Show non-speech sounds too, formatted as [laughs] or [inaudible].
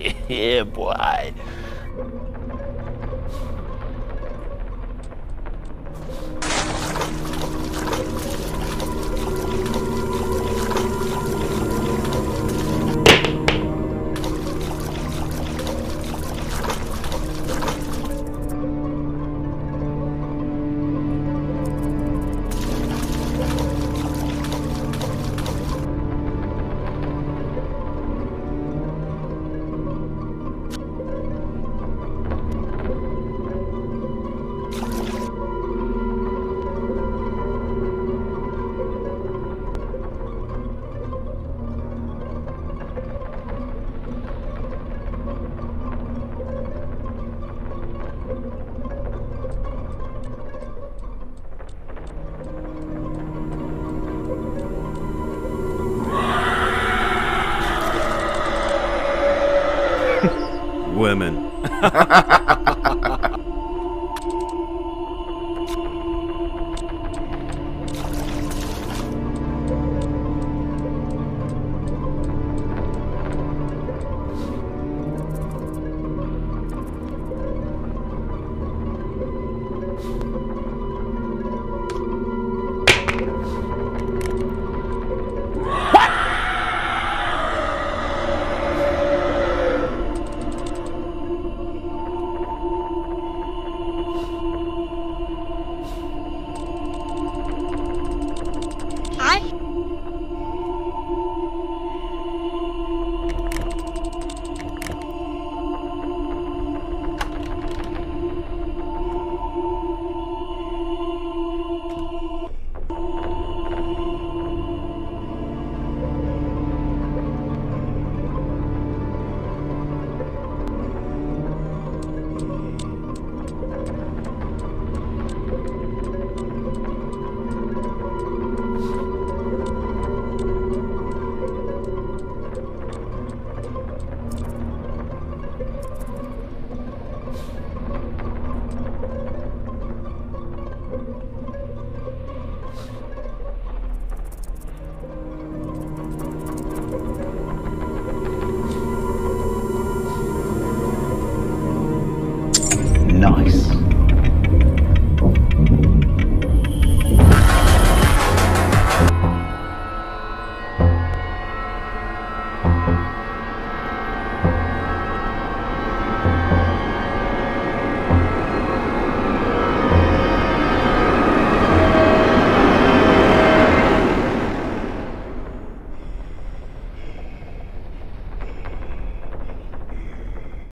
[laughs] yeah, boy. Women. [laughs]